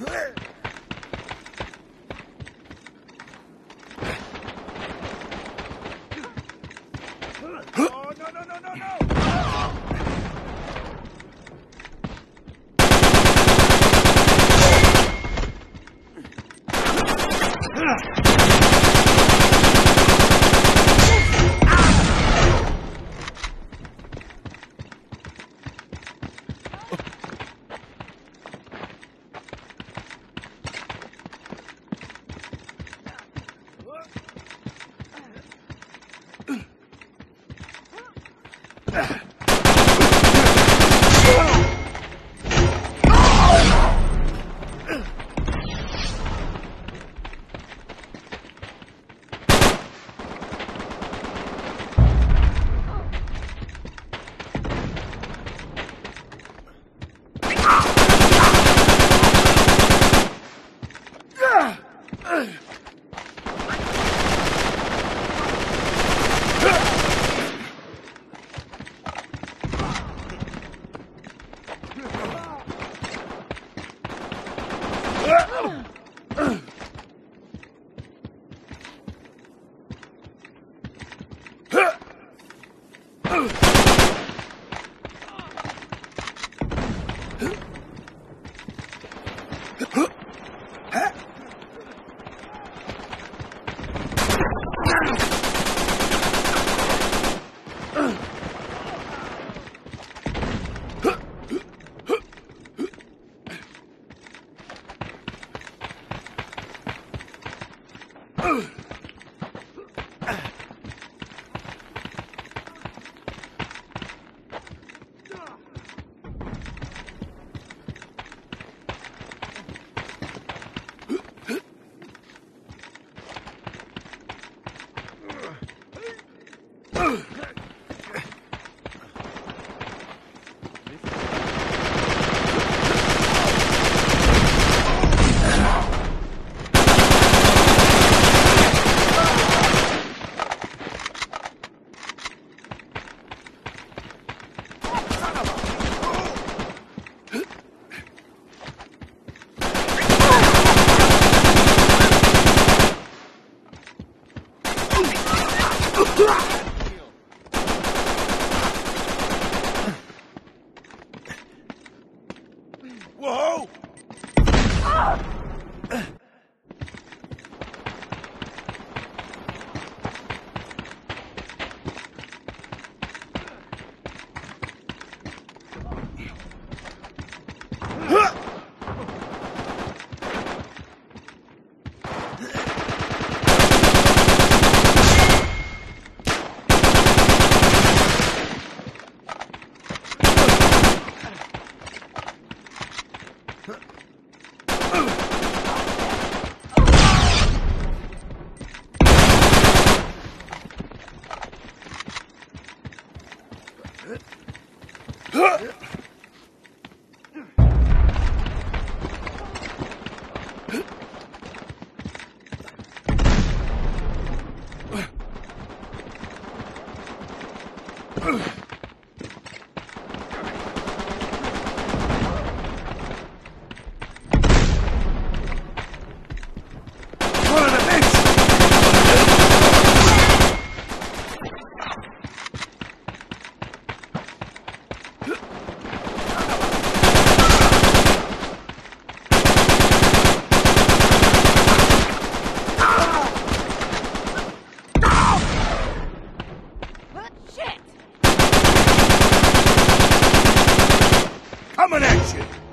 Oh, Ugh. No, Ugh! Ah! Coming at you!